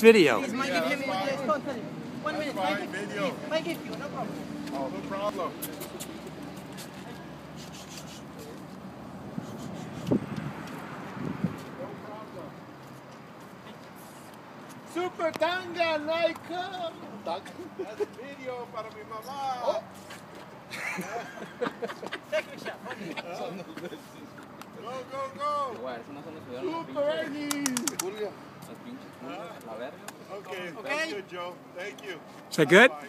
video. It's my gift, him, yes, go and tell him. One minute, my fine, gift, video. my gift, you, no problem. Oh, no problem. Super tanga, like. That's video para mi mamá. Take a shot. Go, go, go. Igual, eso no se nos subieron las Super pinches, good, Joe. Thank you. Is that good? Bye.